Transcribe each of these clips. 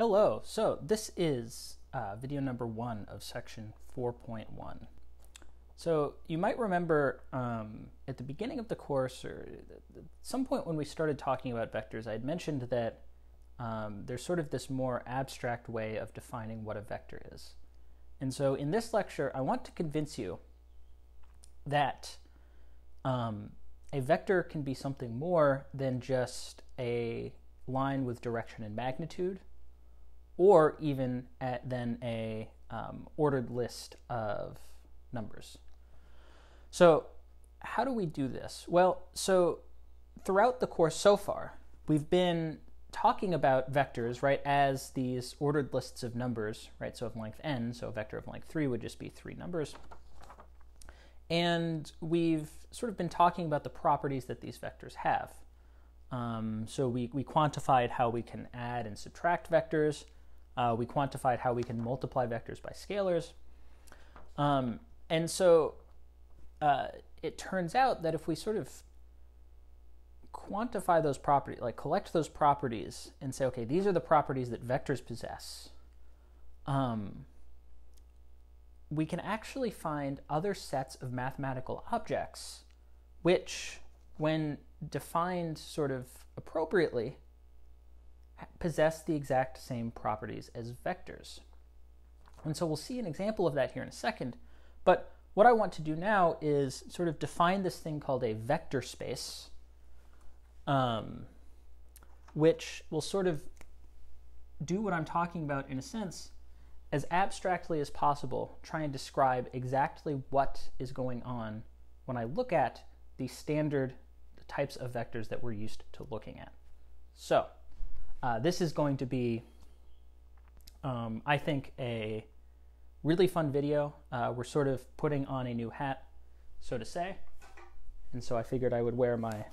Hello, so this is uh, video number one of section 4.1. So you might remember um, at the beginning of the course, or at some point when we started talking about vectors, I had mentioned that um, there's sort of this more abstract way of defining what a vector is. And so in this lecture, I want to convince you that um, a vector can be something more than just a line with direction and magnitude, or even at, than a um, ordered list of numbers. So, how do we do this? Well, so throughout the course so far, we've been talking about vectors, right, as these ordered lists of numbers, right? So of length n, so a vector of length 3 would just be three numbers. And we've sort of been talking about the properties that these vectors have. Um, so we, we quantified how we can add and subtract vectors. Uh, we quantified how we can multiply vectors by scalars. Um, and so uh, it turns out that if we sort of quantify those properties, like collect those properties and say, okay, these are the properties that vectors possess, um, we can actually find other sets of mathematical objects which, when defined sort of appropriately, possess the exact same properties as vectors. And so we'll see an example of that here in a second. But what I want to do now is sort of define this thing called a vector space, um, which will sort of do what I'm talking about in a sense as abstractly as possible, try and describe exactly what is going on when I look at the standard types of vectors that we're used to looking at. So, uh, this is going to be, um, I think, a really fun video. Uh, we're sort of putting on a new hat, so to say. And so I figured I would wear my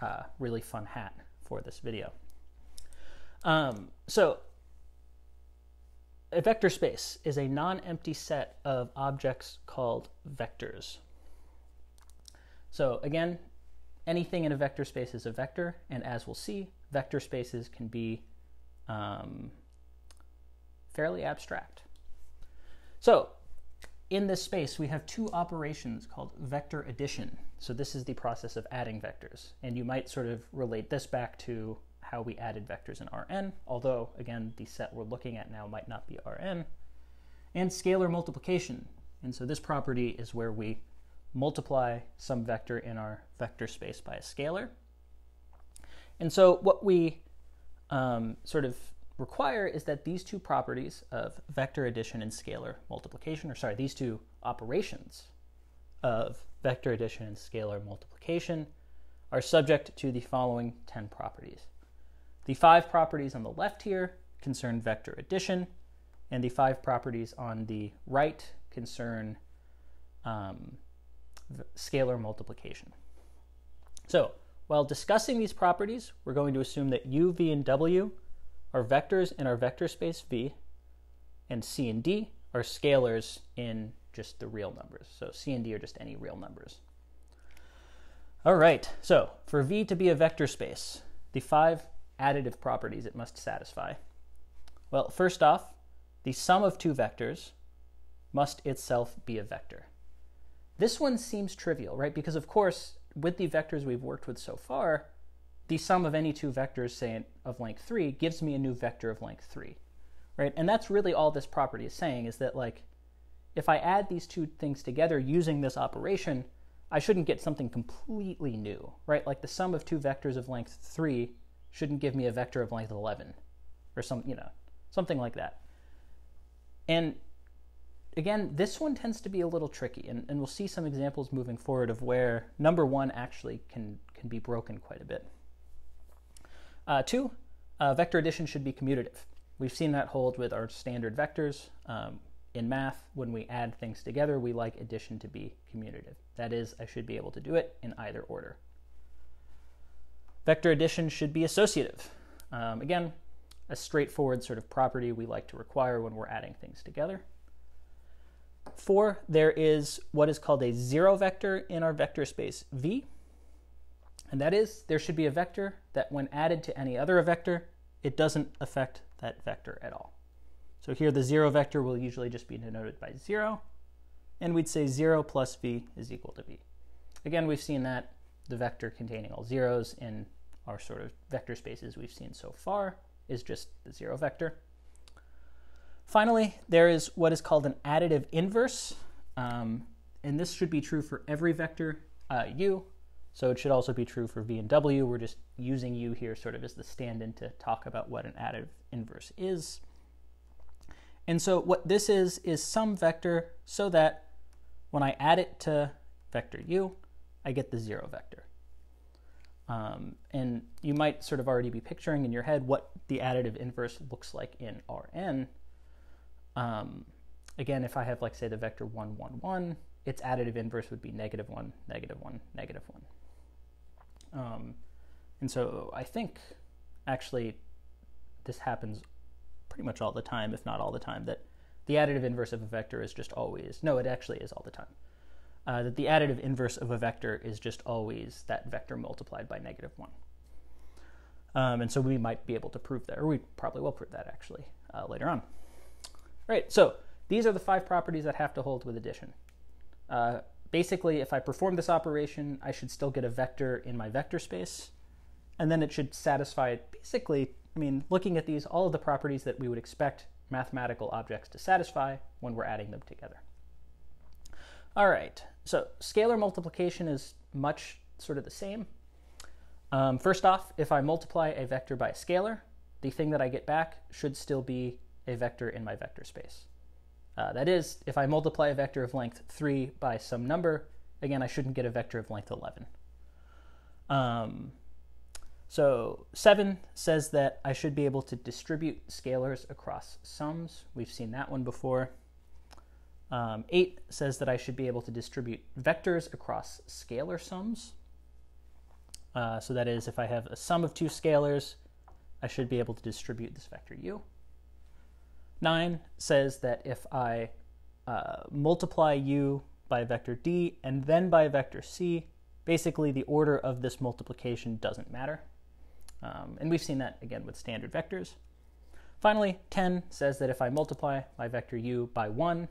uh, really fun hat for this video. Um, so a vector space is a non-empty set of objects called vectors. So again, anything in a vector space is a vector, and as we'll see, vector spaces can be um, fairly abstract. So in this space, we have two operations called vector addition. So this is the process of adding vectors. And you might sort of relate this back to how we added vectors in Rn, although, again, the set we're looking at now might not be Rn. And scalar multiplication. And so this property is where we multiply some vector in our vector space by a scalar. And so what we um, sort of require is that these two properties of vector addition and scalar multiplication, or sorry, these two operations of vector addition and scalar multiplication are subject to the following 10 properties. The five properties on the left here concern vector addition, and the five properties on the right concern um, scalar multiplication. So, while discussing these properties, we're going to assume that u, v, and w are vectors in our vector space V, and C and D are scalars in just the real numbers. So C and D are just any real numbers. All right, so for V to be a vector space, the five additive properties it must satisfy. Well, first off, the sum of two vectors must itself be a vector. This one seems trivial, right? Because of course, with the vectors we've worked with so far, the sum of any two vectors, say of length 3, gives me a new vector of length 3. Right? And that's really all this property is saying is that like if I add these two things together using this operation, I shouldn't get something completely new, right? Like the sum of two vectors of length 3 shouldn't give me a vector of length 11 or some, you know, something like that. And again, this one tends to be a little tricky, and, and we'll see some examples moving forward of where number one actually can, can be broken quite a bit. Uh, two, uh, vector addition should be commutative. We've seen that hold with our standard vectors. Um, in math, when we add things together, we like addition to be commutative. That is, I should be able to do it in either order. Vector addition should be associative. Um, again, a straightforward sort of property we like to require when we're adding things together. Four, there is what is called a zero vector in our vector space V. And that is, there should be a vector that when added to any other vector it doesn't affect that vector at all. So here the zero vector will usually just be denoted by zero, and we'd say zero plus v is equal to v. Again, we've seen that the vector containing all zeros in our sort of vector spaces we've seen so far is just the zero vector. Finally, there is what is called an additive inverse, um, and this should be true for every vector uh, u, so it should also be true for v and w. We're just using u here sort of as the stand-in to talk about what an additive inverse is. And so what this is, is some vector so that when I add it to vector u, I get the zero vector. Um, and you might sort of already be picturing in your head what the additive inverse looks like in Rn. Um, again, if I have, like, say, the vector 1, 1, 1, its additive inverse would be negative 1, negative 1, negative 1. Um, and so I think actually this happens pretty much all the time, if not all the time, that the additive inverse of a vector is just always, no, it actually is all the time uh, that the additive inverse of a vector is just always that vector multiplied by negative 1. Um, and so we might be able to prove that, or we probably will prove that actually uh, later on. Right, so these are the five properties that have to hold with addition. Uh, basically, if I perform this operation, I should still get a vector in my vector space, and then it should satisfy basically, I mean, looking at these, all of the properties that we would expect mathematical objects to satisfy when we're adding them together. All right, so scalar multiplication is much sort of the same. Um, first off, if I multiply a vector by a scalar, the thing that I get back should still be a vector in my vector space. Uh, that is, if I multiply a vector of length 3 by some number, again, I shouldn't get a vector of length 11. Um, so 7 says that I should be able to distribute scalars across sums. We've seen that one before. Um, 8 says that I should be able to distribute vectors across scalar sums. Uh, so that is, if I have a sum of two scalars, I should be able to distribute this vector u. 9 says that if I uh, multiply u by vector d and then by vector c, basically the order of this multiplication doesn't matter. Um, and we've seen that again with standard vectors. Finally, 10 says that if I multiply my vector u by 1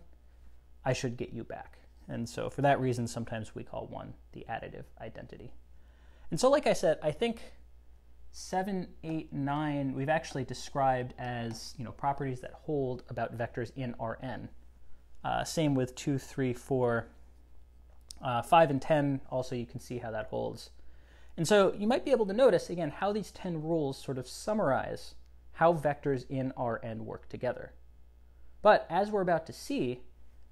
I should get u back. And so for that reason, sometimes we call one the additive identity. And so, like I said, I think seven, eight, nine, we've actually described as you know properties that hold about vectors in Rn. Uh, same with two, three, four, uh, five, and ten. Also, you can see how that holds. And so you might be able to notice again how these ten rules sort of summarize how vectors in Rn work together. But as we're about to see,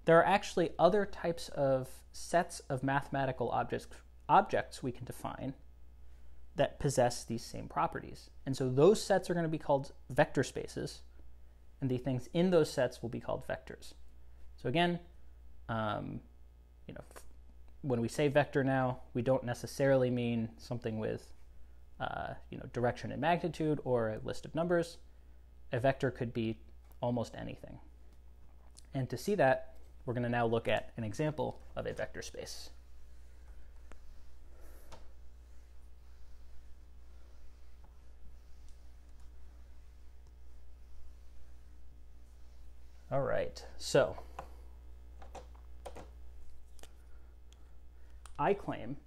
there are actually other types of sets of mathematical objects, objects we can define that possess these same properties. And so those sets are going to be called vector spaces, and the things in those sets will be called vectors. So again, um, you know, when we say vector now, we don't necessarily mean something with uh, you know direction and magnitude or a list of numbers. A vector could be almost anything. And to see that, we're going to now look at an example of a vector space. All right, so I claim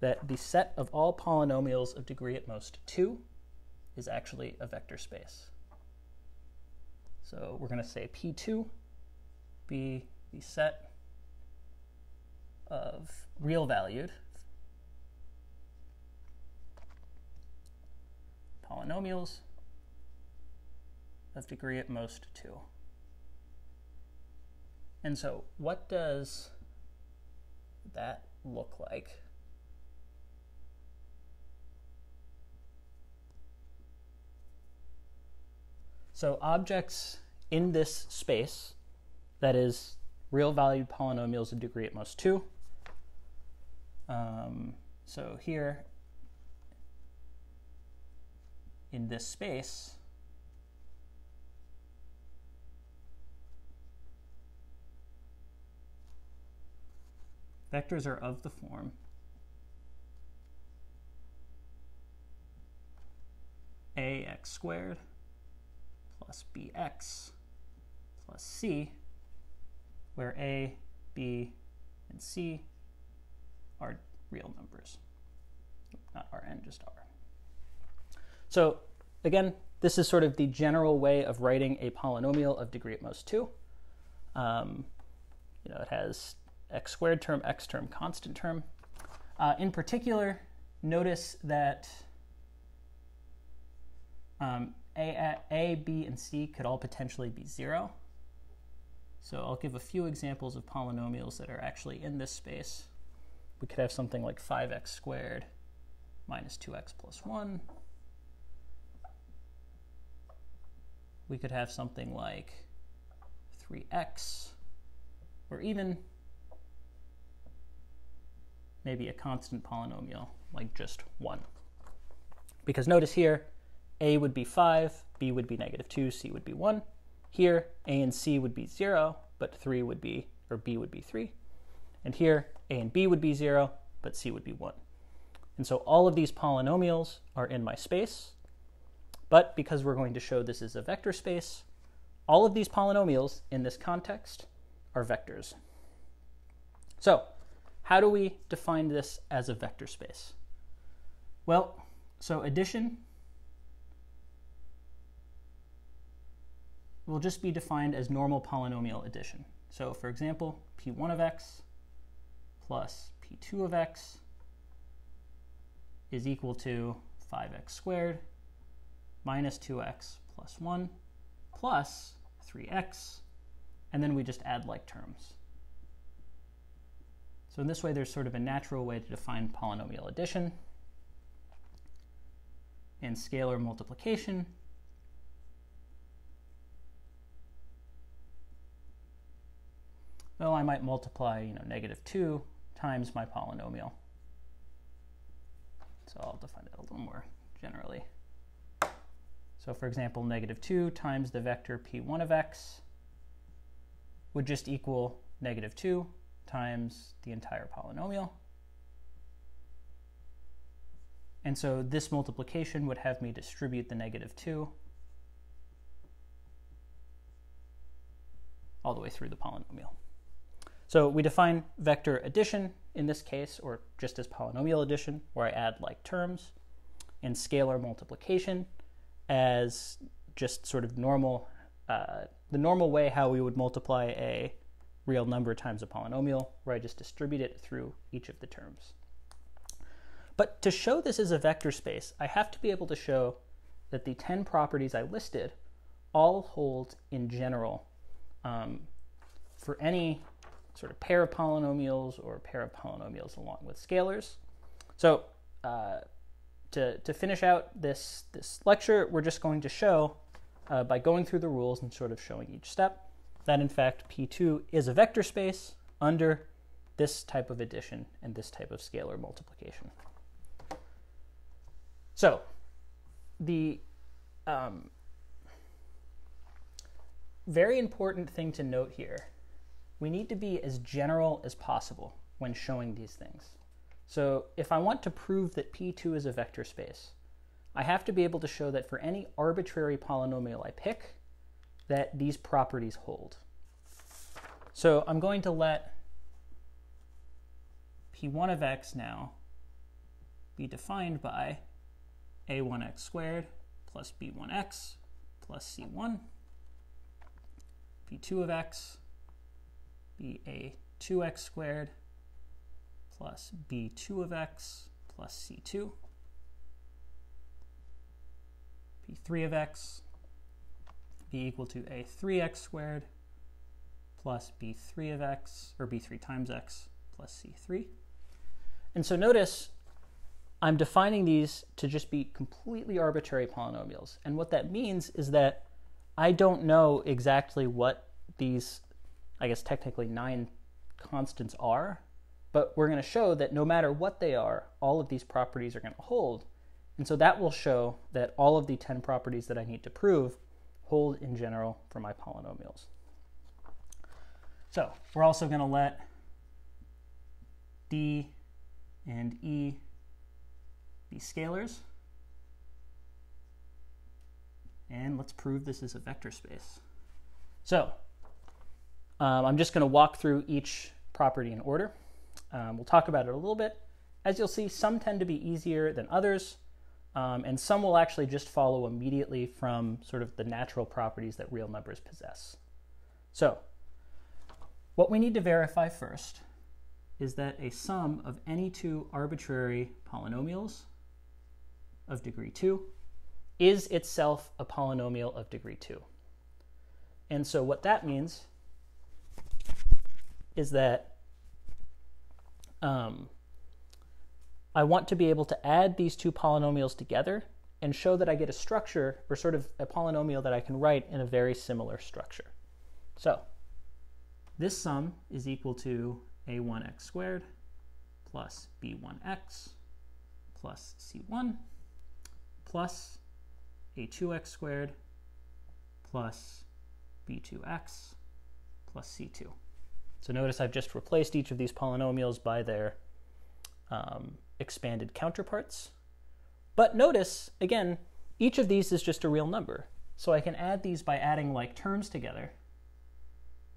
that the set of all polynomials of degree at most 2 is actually a vector space. So we're going to say P2 be the set of real valued polynomials of degree at most 2. And so what does that look like? So objects in this space that is real valued polynomials of degree at most 2. Um, so here in this space, vectors are of the form ax squared plus bx plus c, where a, b, and c are real numbers. Not Rn, just R. So again, this is sort of the general way of writing a polynomial of degree at most 2. Um, you know, it has x squared term, x term, constant term. Uh, in particular, notice that um, a, a, B, and C could all potentially be 0. So I'll give a few examples of polynomials that are actually in this space. We could have something like 5x squared minus 2x plus 1. We could have something like 3x, or even maybe a constant polynomial, like just 1. Because notice here, a would be 5, b would be negative 2, c would be 1. Here, a and c would be 0, but 3 would be, or b would be 3. And here, a and b would be 0, but c would be 1. And so all of these polynomials are in my space, but because we're going to show this is a vector space, all of these polynomials in this context are vectors. So how do we define this as a vector space? Well, so addition will just be defined as normal polynomial addition. So for example, p1 of x plus p2 of x is equal to 5x squared minus 2x plus 1 plus 3x, and then we just add like terms. So in this way, there's sort of a natural way to define polynomial addition and scalar multiplication well, I might multiply, you know, negative 2 times my polynomial. So I'll define it a little more generally. So for example, negative 2 times the vector p1 of x would just equal negative 2 times the entire polynomial. And so this multiplication would have me distribute the negative 2 all the way through the polynomial. So we define vector addition in this case, or just as polynomial addition, where I add like terms, and scalar multiplication as just sort of normal, uh, the normal way how we would multiply a real number times a polynomial, where I just distribute it through each of the terms. But to show this as a vector space, I have to be able to show that the 10 properties I listed all hold in general um, for any sort of pair of polynomials or pair of polynomials along with scalars. So uh, to, to finish out this, this lecture, we're just going to show uh, by going through the rules and sort of showing each step that in fact P2 is a vector space under this type of addition and this type of scalar multiplication. So the um, very important thing to note here we need to be as general as possible when showing these things. So if I want to prove that P2 is a vector space, I have to be able to show that for any arbitrary polynomial I pick, that these properties hold. So I'm going to let P1 of x now be defined by a1x squared plus b1x plus c1, p2 of x be a 2x squared plus b2 of x plus c2, p3 of x be equal to a 3x squared plus b3 of x, or b3 times x plus c3. And so notice I'm defining these to just be completely arbitrary polynomials. And what that means is that I don't know exactly what these I guess technically nine constants are, but we're going to show that no matter what they are, all of these properties are going to hold. And so that will show that all of the 10 properties that I need to prove hold in general for my polynomials. So we're also going to let D and E be scalars. And let's prove this is a vector space. So um, I'm just going to walk through each property in order. Um, we'll talk about it a little bit. As you'll see, some tend to be easier than others, um, and some will actually just follow immediately from sort of the natural properties that real numbers possess. So what we need to verify first is that a sum of any two arbitrary polynomials of degree 2 is itself a polynomial of degree 2. And so what that means is that um, I want to be able to add these two polynomials together and show that I get a structure or sort of a polynomial that I can write in a very similar structure. So this sum is equal to a1x squared plus b1x plus c1 plus a2x squared plus b2x plus c2. So notice I've just replaced each of these polynomials by their um, expanded counterparts. But notice, again, each of these is just a real number. So I can add these by adding like terms together.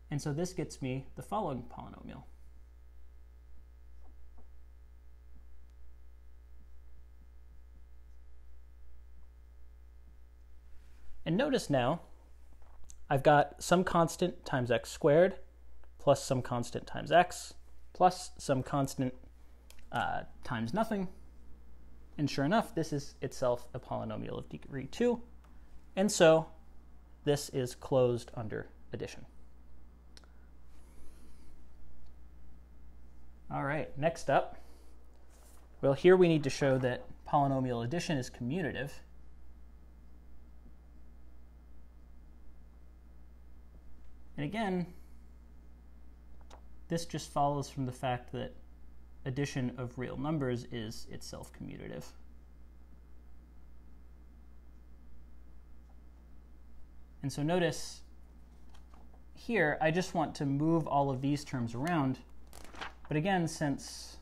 And so this gets me the following polynomial. And notice now, I've got some constant times x squared plus some constant times x plus some constant uh, times nothing. And sure enough, this is itself a polynomial of degree 2. And so this is closed under addition. All right, next up. Well, here we need to show that polynomial addition is commutative. And again, this just follows from the fact that addition of real numbers is itself commutative. And so notice here, I just want to move all of these terms around. But again, since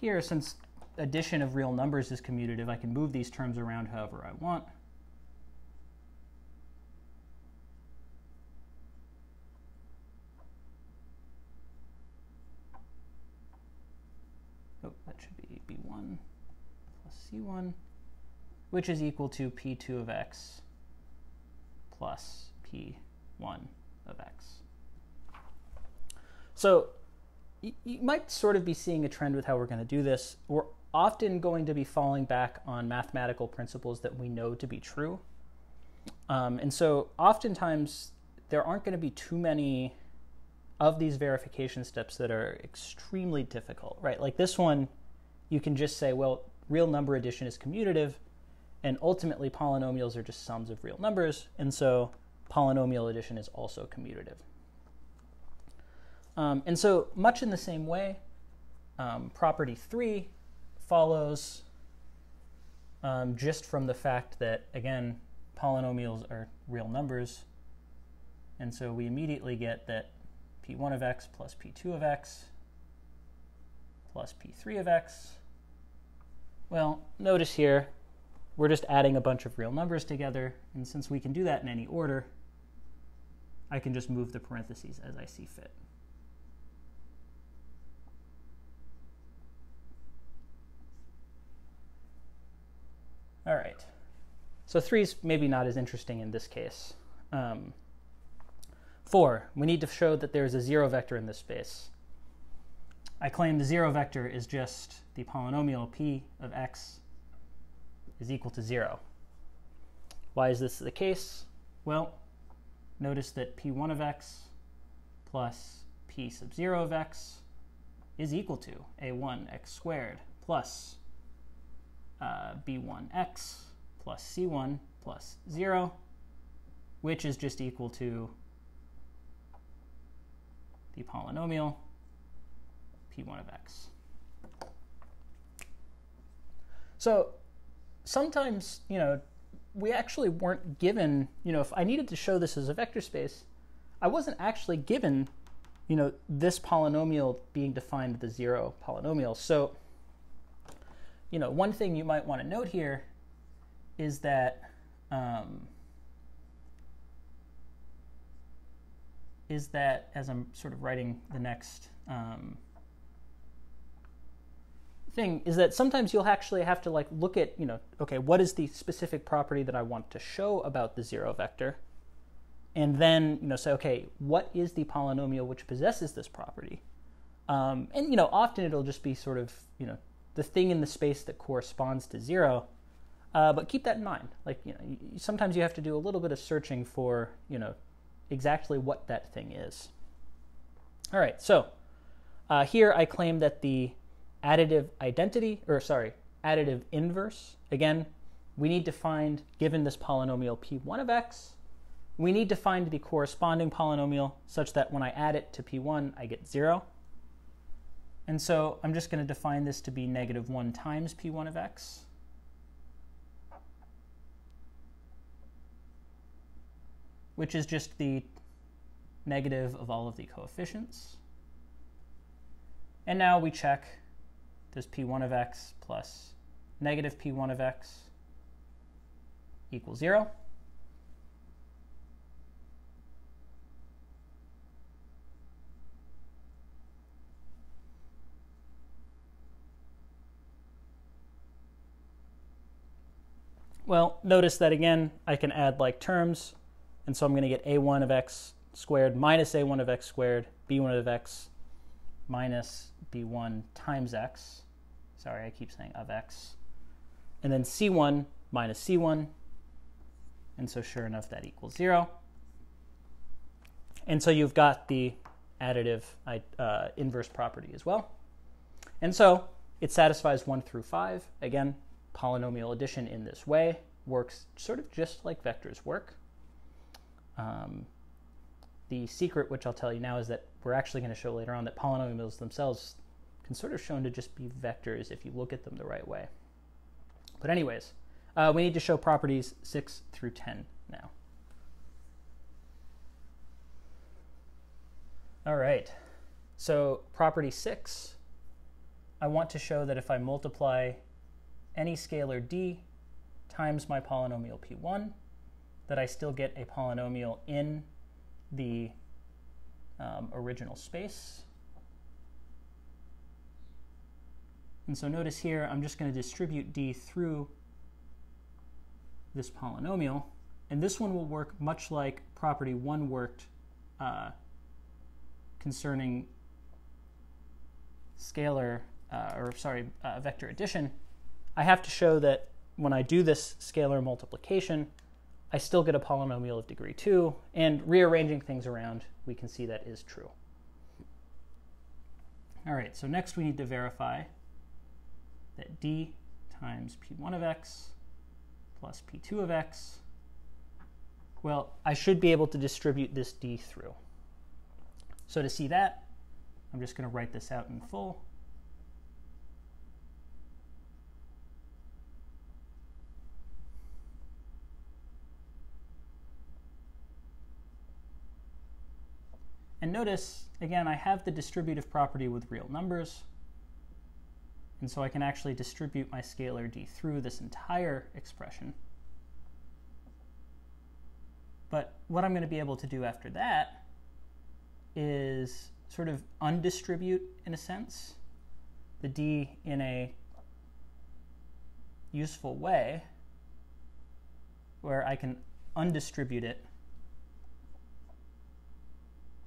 here, since addition of real numbers is commutative, I can move these terms around however I want. C1, which is equal to p2 of x plus p1 of x. So you might sort of be seeing a trend with how we're going to do this. We're often going to be falling back on mathematical principles that we know to be true. Um, and so oftentimes there aren't going to be too many of these verification steps that are extremely difficult, right? Like this one, you can just say, well, real number addition is commutative, and ultimately polynomials are just sums of real numbers, and so polynomial addition is also commutative. Um, and so, much in the same way, um, property 3 follows um, just from the fact that, again, polynomials are real numbers. And so we immediately get that p1 of x plus p2 of x plus p3 of x well, notice here, we're just adding a bunch of real numbers together, and since we can do that in any order, I can just move the parentheses as I see fit. All right. So three is maybe not as interesting in this case. Um, four, we need to show that there's a zero vector in this space. I claim the zero vector is just the polynomial p of x is equal to 0. Why is this the case? Well, notice that p1 of x plus p sub 0 of x is equal to a1 x squared plus uh, b1x plus c1 plus 0, which is just equal to the polynomial p1 of x. So sometimes, you know, we actually weren't given, you know, if I needed to show this as a vector space, I wasn't actually given, you know, this polynomial being defined the zero polynomial. So you know, one thing you might want to note here is that um, is that as I'm sort of writing the next um, thing is that sometimes you'll actually have to like look at you know okay what is the specific property that I want to show about the zero vector? And then you know say okay what is the polynomial which possesses this property? Um, and you know often it'll just be sort of you know the thing in the space that corresponds to zero. Uh, but keep that in mind. Like you know sometimes you have to do a little bit of searching for you know exactly what that thing is. All right so uh, here I claim that the additive identity, or sorry, additive inverse, again, we need to find, given this polynomial p1 of x, we need to find the corresponding polynomial such that when I add it to p1, I get 0. And so I'm just going to define this to be negative 1 times p1 of x. which is just the negative of all of the coefficients. And now we check does p1 of x plus negative p1 of x equal 0? Well, notice that again, I can add like terms, and so I'm going to get a1 of x squared minus a1 of x squared, b1 of x minus b1 times x. Sorry, I keep saying of x. And then c1 minus c1. And so sure enough, that equals 0. And so you've got the additive uh, inverse property as well. And so it satisfies 1 through 5. Again, polynomial addition in this way works sort of just like vectors work. Um, the secret, which I'll tell you now, is that we're actually going to show later on that polynomials themselves can sort of shown to just be vectors if you look at them the right way. But anyways, uh, we need to show properties 6 through 10 now. All right, so property 6, I want to show that if I multiply any scalar d times my polynomial p1, that I still get a polynomial in the um, original space. And so notice here, I'm just going to distribute d through this polynomial. And this one will work much like property 1 worked uh, concerning scalar, uh, or sorry, uh, vector addition. I have to show that when I do this scalar multiplication, I still get a polynomial of degree 2, and rearranging things around, we can see that is true. All right, so next we need to verify that d times p1 of x plus p2 of x, well, I should be able to distribute this d through. So to see that, I'm just going to write this out in full. And notice, again, I have the distributive property with real numbers. And so I can actually distribute my scalar d through this entire expression. But what I'm going to be able to do after that is sort of undistribute, in a sense, the d in a useful way where I can undistribute it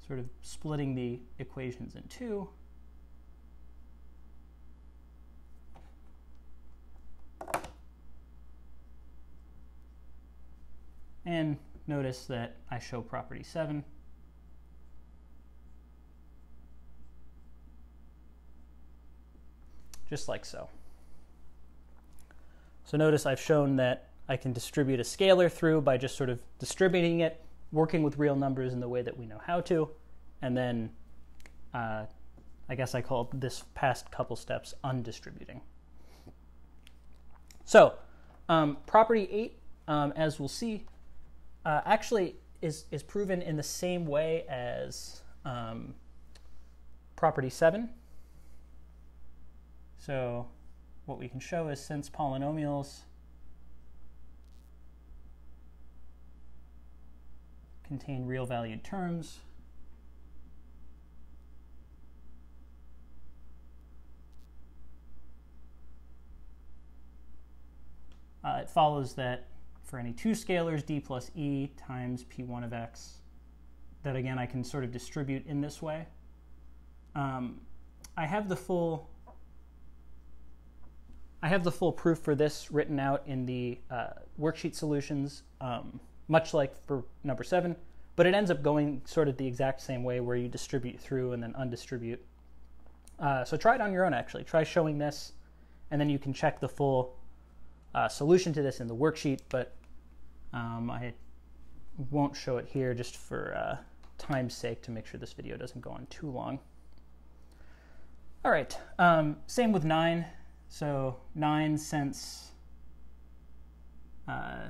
sort of splitting the equations in two. And notice that I show property 7. Just like so. So notice I've shown that I can distribute a scalar through by just sort of distributing it, working with real numbers in the way that we know how to and then uh, I guess I call this past couple steps undistributing. So um, property 8, um, as we'll see, uh, actually is, is proven in the same way as um, property 7. So what we can show is since polynomials contain real valued terms, uh, it follows that for any two scalars, d plus e times p1 of x, that again I can sort of distribute in this way. Um, I have the full I have the full proof for this written out in the uh, worksheet solutions, um, much like for number seven, but it ends up going sort of the exact same way where you distribute through and then undistribute. Uh, so try it on your own actually. Try showing this, and then you can check the full uh, solution to this in the worksheet, but um, I won't show it here just for uh, time's sake to make sure this video doesn't go on too long. All right, um, same with 9. So 9 since uh,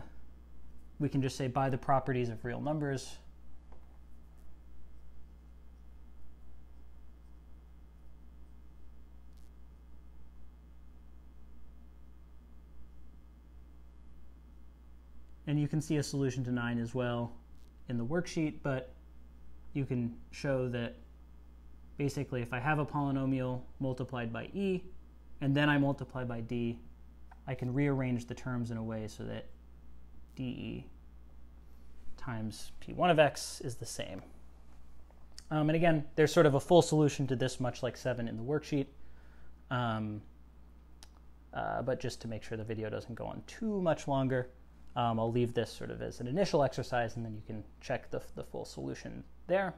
we can just say by the properties of real numbers. And you can see a solution to 9 as well in the worksheet, but you can show that basically if I have a polynomial multiplied by e, and then I multiply by d, I can rearrange the terms in a way so that dE times p1 of x is the same. Um, and again, there's sort of a full solution to this, much like 7 in the worksheet. Um, uh, but just to make sure the video doesn't go on too much longer, um, I'll leave this sort of as an initial exercise, and then you can check the, the full solution there.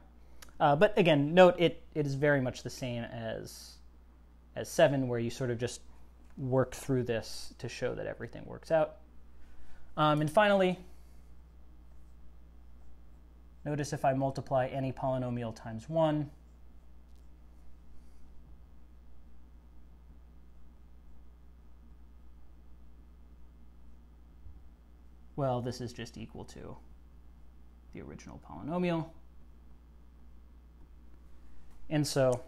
Uh, but again, note it, it is very much the same as, as 7, where you sort of just work through this to show that everything works out. Um, and finally, notice if I multiply any polynomial times 1, well, this is just equal to the original polynomial. And so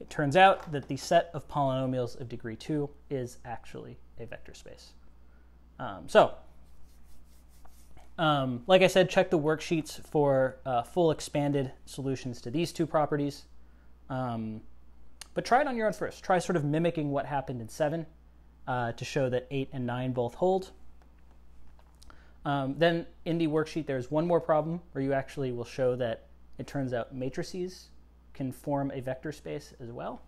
it turns out that the set of polynomials of degree 2 is actually a vector space. Um, so, um, like I said, check the worksheets for uh, full expanded solutions to these two properties. Um, but try it on your own first. Try sort of mimicking what happened in 7 uh, to show that 8 and 9 both hold. Um, then in the worksheet, there's one more problem where you actually will show that it turns out matrices can form a vector space as well.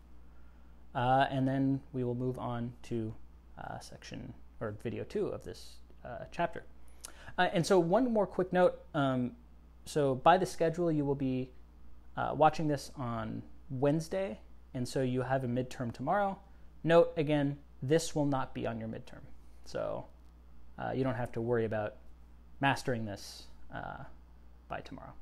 Uh, and then we will move on to uh, section or video two of this uh, chapter. Uh, and so one more quick note. Um, so by the schedule, you will be uh, watching this on Wednesday, and so you have a midterm tomorrow. Note again, this will not be on your midterm. So uh, you don't have to worry about mastering this by tomorrow.